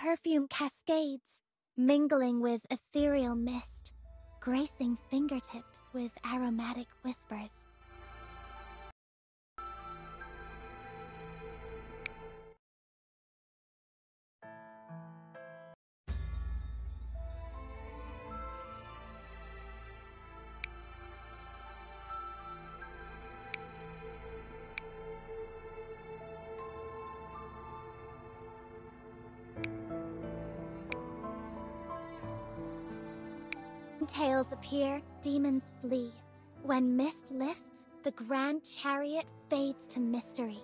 perfume cascades, mingling with ethereal mist, gracing fingertips with aromatic whispers. Tails appear, demons flee. When mist lifts, the grand chariot fades to mystery.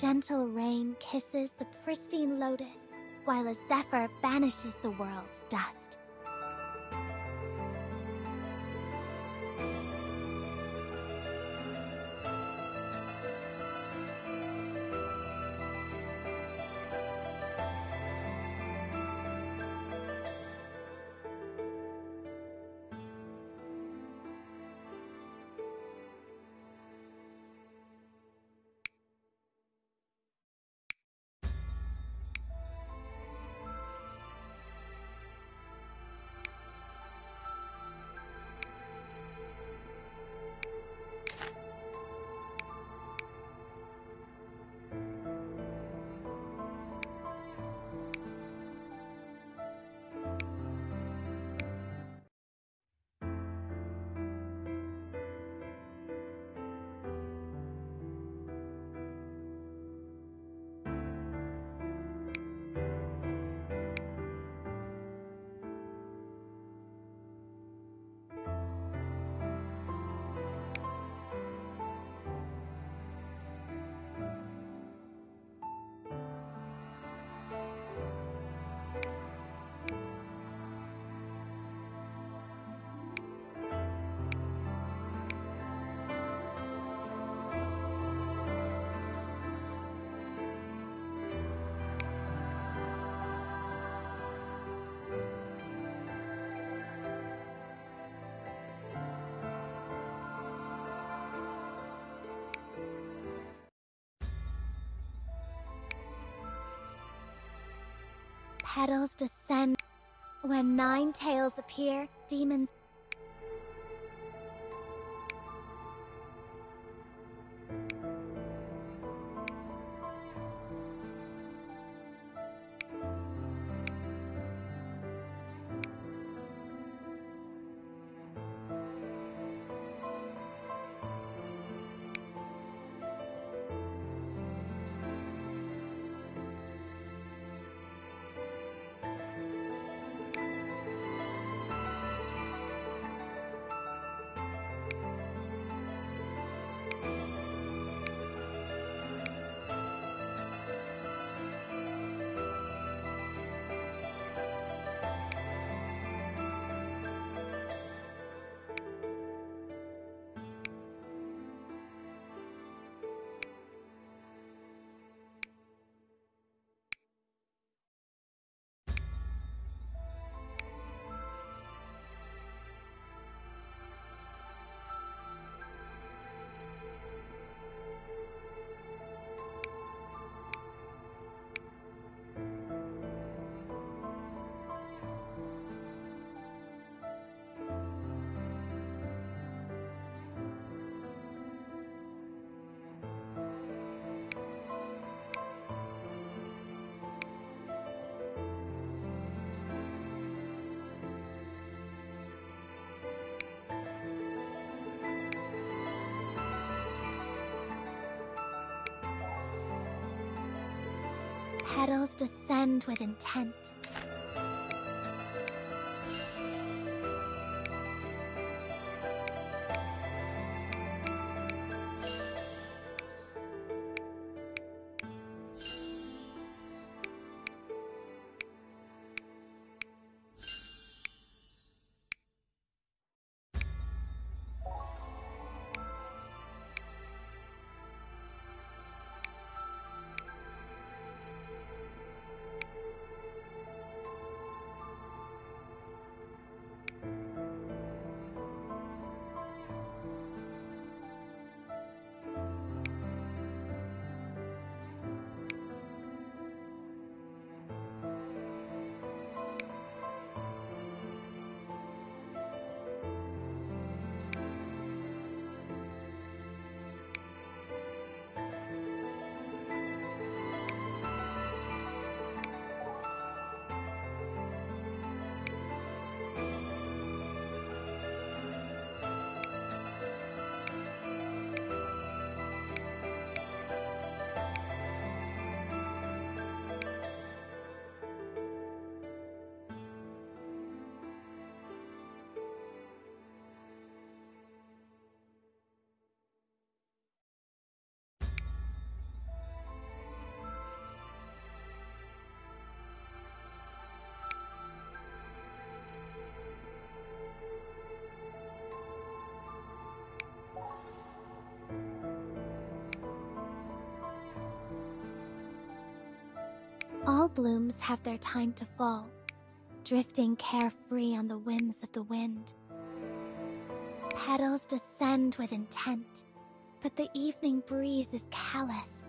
Gentle rain kisses the pristine lotus, while a zephyr banishes the world's dust. Petals descend. When nine tails appear, demons petals descend with intent. All blooms have their time to fall, drifting carefree on the whims of the wind. Petals descend with intent, but the evening breeze is callous,